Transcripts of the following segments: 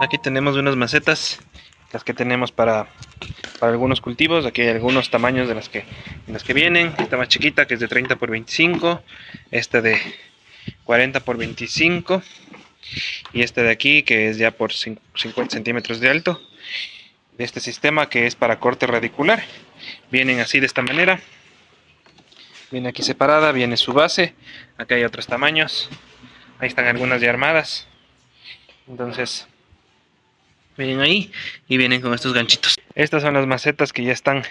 Aquí tenemos unas macetas, las que tenemos para, para algunos cultivos. Aquí hay algunos tamaños de las que, las que vienen. Esta más chiquita que es de 30 por 25, esta de 40 por 25 y esta de aquí que es ya por 50 centímetros de alto. De este sistema que es para corte radicular. Vienen así de esta manera. Viene aquí separada, viene su base. Acá hay otros tamaños. Ahí están algunas ya armadas. Entonces, vienen ahí y vienen con estos ganchitos. Estas son las macetas que ya están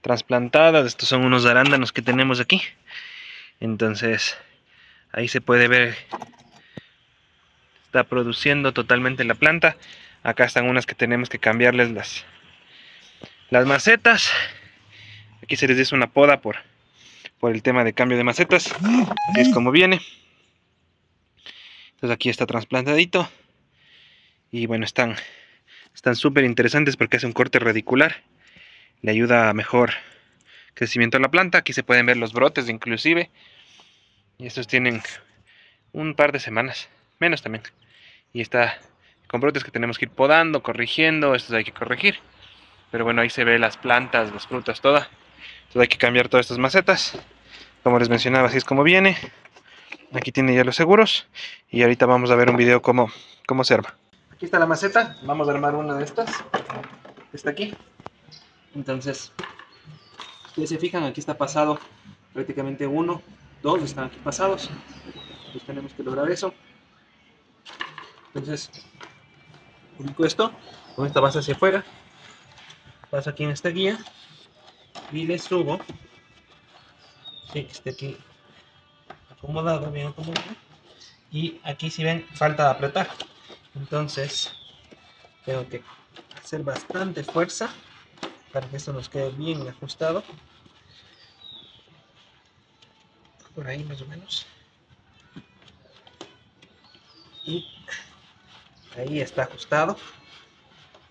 trasplantadas. Estos son unos arándanos que tenemos aquí. Entonces, ahí se puede ver. Está produciendo totalmente la planta. Acá están unas que tenemos que cambiarles las, las macetas. Aquí se les dice una poda por, por el tema de cambio de macetas. Así es como viene. Entonces aquí está trasplantadito. Y bueno, están están súper interesantes porque hace un corte radicular. Le ayuda a mejor crecimiento a la planta. Aquí se pueden ver los brotes inclusive. Y estos tienen un par de semanas. Menos también. Y está con brotes que tenemos que ir podando, corrigiendo. Estos hay que corregir. Pero bueno, ahí se ve las plantas, las frutas, toda. Entonces hay que cambiar todas estas macetas. Como les mencionaba, así es como viene. Aquí tiene ya los seguros. Y ahorita vamos a ver un video cómo, cómo se arma. Aquí está la maceta. Vamos a armar una de estas. Está aquí. Entonces, ustedes se fijan, aquí está pasado prácticamente uno, dos están aquí pasados. Entonces tenemos que lograr eso. Entonces, ubico esto con esta base hacia afuera. Paso aquí en esta guía y le subo. Sí, que esté aquí acomodado, bien acomodado. Y aquí si ven, falta apretar. Entonces, tengo que hacer bastante fuerza para que esto nos quede bien ajustado. Por ahí más o menos. Y ahí está ajustado.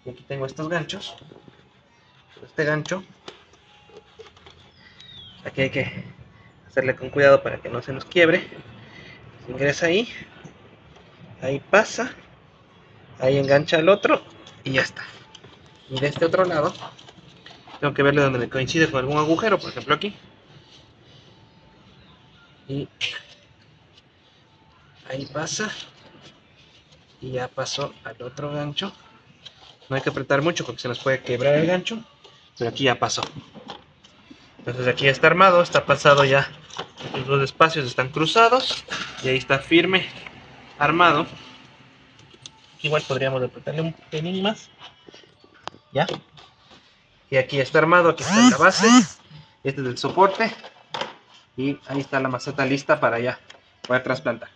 Y aquí tengo estos ganchos. Este gancho. Aquí hay que hacerle con cuidado para que no se nos quiebre. Ingresa ahí. Ahí pasa ahí engancha el otro y ya está y de este otro lado tengo que verle donde me coincide con algún agujero por ejemplo aquí y ahí pasa y ya pasó al otro gancho no hay que apretar mucho porque se nos puede quebrar el gancho pero aquí ya pasó entonces aquí ya está armado está pasado ya. Los dos espacios están cruzados y ahí está firme armado. Igual podríamos apretarle un pelín más. Ya. Y aquí está armado aquí está la base. Este es el soporte. Y ahí está la maceta lista para ya poder trasplantar